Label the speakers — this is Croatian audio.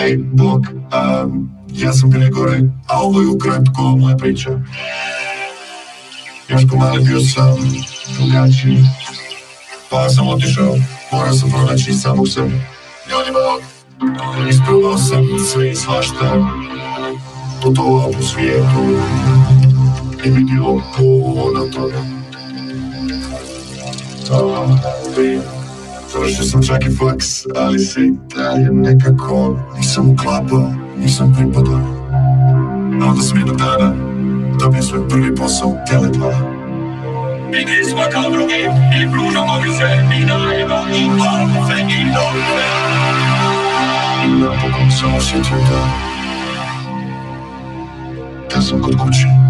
Speaker 1: Ej, bok, um, ja sam Gregore, a ovo je ukratko moja priča. Još ko mali bio sam drugačiji, pa sam otišao, morao sam pronaći samog sebe. Ljudima, isprobao sam sve i svašta, putovao po svijetu i vidio puno toga. Završio sam čak i faks, ali se i dalje nekako nisam uklapao, nisam pripadao. A onda sam jednog dana dobio svoj prvi posao u Tele2.
Speaker 2: I nismo kao drugi i pružamo mi sve i dajemo i hvala sve i dobro
Speaker 1: I napokon sam osjetio da da sam kod kuće.